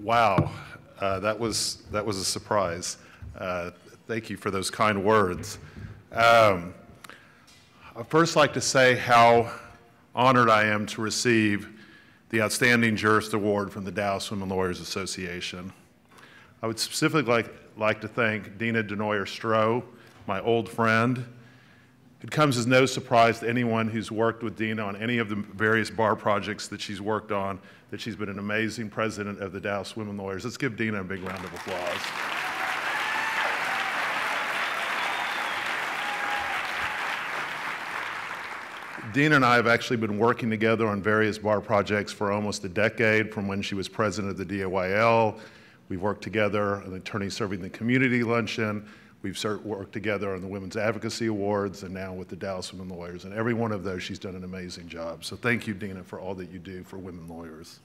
Wow, uh, that was that was a surprise. Uh, thank you for those kind words. Um, I'd first like to say how honored I am to receive the Outstanding Jurist Award from the Dallas Women Lawyers Association. I would specifically like, like to thank Dina Denoyer Stroh, my old friend. It comes as no surprise to anyone who's worked with Dina on any of the various bar projects that she's worked on that she's been an amazing president of the Dallas Women Lawyers. Let's give Dina a big round of applause. Dina and I have actually been working together on various bar projects for almost a decade from when she was president of the DAYL. We've worked together on Attorney Serving the Community Luncheon. We've worked together on the Women's Advocacy Awards and now with the Dallas Women Lawyers. And every one of those, she's done an amazing job. So thank you, Dina, for all that you do for women lawyers.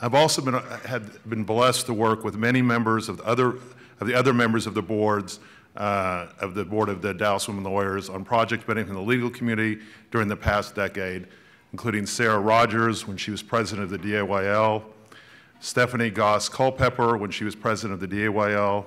I've also been, had been blessed to work with many members of the other, of the other members of the boards uh, of the board of the Dallas Women Lawyers on projects benefiting the legal community during the past decade, including Sarah Rogers when she was president of the DAYL, Stephanie Goss Culpepper when she was president of the DAYL,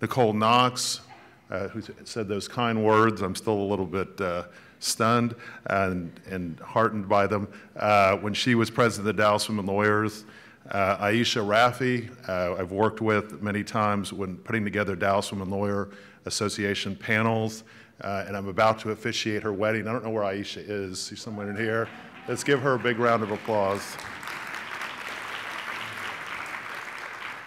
Nicole Knox, uh, who said those kind words. I'm still a little bit uh, stunned and, and heartened by them. Uh, when she was president of the Dallas Women Lawyers, uh, Aisha Rafi, uh, I've worked with many times when putting together Dallas Women Lawyer Association panels, uh, and I'm about to officiate her wedding. I don't know where Aisha is. She's somewhere in here. Let's give her a big round of applause.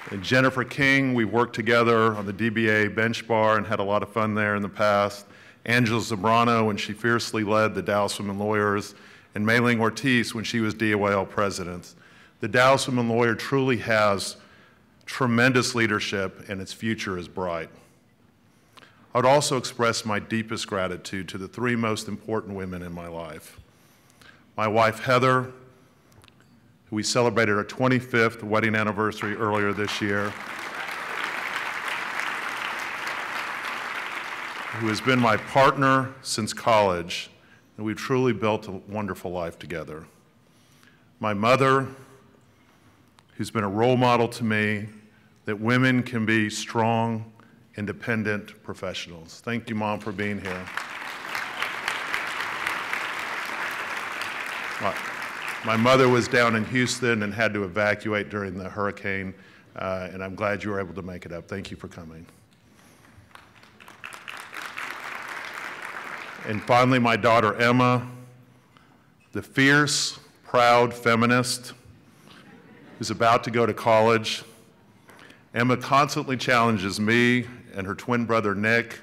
And Jennifer King, we worked together on the DBA bench bar and had a lot of fun there in the past. Angela Zambrano when she fiercely led the Dallas Women Lawyers, and Mayling Ortiz when she was DOL president. The Dallas Women Lawyer truly has tremendous leadership and its future is bright. I would also express my deepest gratitude to the three most important women in my life. My wife, Heather, we celebrated our 25th wedding anniversary earlier this year, who has been my partner since college, and we've truly built a wonderful life together. My mother, who's been a role model to me that women can be strong, independent professionals. Thank you, Mom, for being here. My, mother was down in Houston and had to evacuate during the hurricane, uh, and I'm glad you were able to make it up. Thank you for coming. And finally, my daughter Emma, the fierce, proud feminist who's about to go to college. Emma constantly challenges me and her twin brother Nick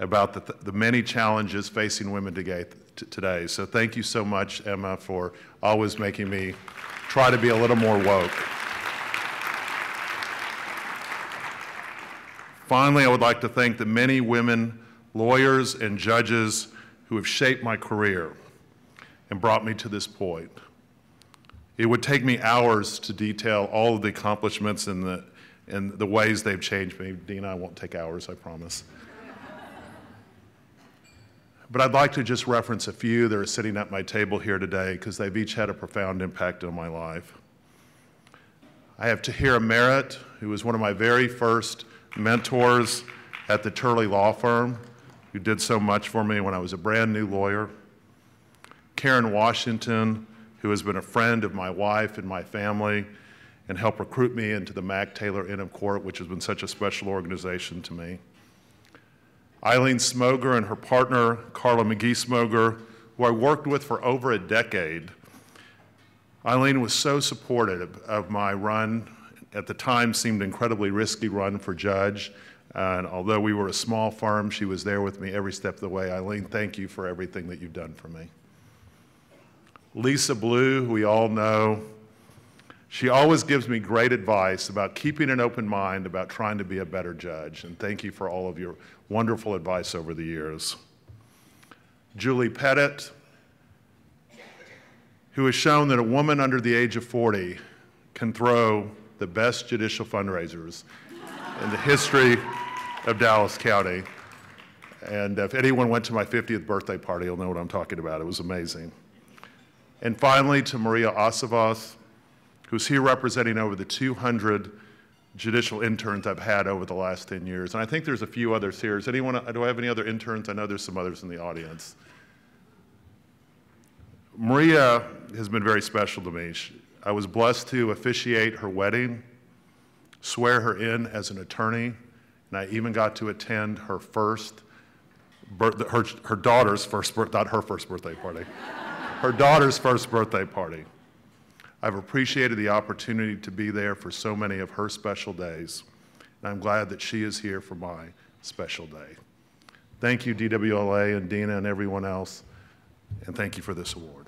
about the, the many challenges facing women today. So thank you so much, Emma, for always making me try to be a little more woke. Finally, I would like to thank the many women lawyers and judges who have shaped my career and brought me to this point. It would take me hours to detail all of the accomplishments and the, and the ways they've changed me. Dina, I won't take hours, I promise. But I'd like to just reference a few that are sitting at my table here today because they've each had a profound impact on my life. I have Tahira Merritt, who was one of my very first mentors at the Turley Law Firm, who did so much for me when I was a brand new lawyer. Karen Washington, who has been a friend of my wife and my family and helped recruit me into the Mac Taylor Inn of Court, which has been such a special organization to me. Eileen Smoger and her partner, Carla McGee Smoger, who I worked with for over a decade. Eileen was so supportive of my run, at the time seemed incredibly risky run for judge. And although we were a small firm, she was there with me every step of the way. Eileen, thank you for everything that you've done for me. Lisa Blue, we all know, she always gives me great advice about keeping an open mind about trying to be a better judge. And thank you for all of your wonderful advice over the years. Julie Pettit, who has shown that a woman under the age of 40 can throw the best judicial fundraisers in the history of Dallas County. And if anyone went to my 50th birthday party, you'll know what I'm talking about. It was amazing. And finally, to Maria Osavoth, who's here representing over the 200 judicial interns I've had over the last 10 years. And I think there's a few others here. Is anyone, do I have any other interns? I know there's some others in the audience. Maria has been very special to me. She, I was blessed to officiate her wedding, swear her in as an attorney, and I even got to attend her first, birth, her, her daughter's first, not her first birthday party, her daughter's first birthday party. I've appreciated the opportunity to be there for so many of her special days, and I'm glad that she is here for my special day. Thank you, DWLA and Dina and everyone else, and thank you for this award.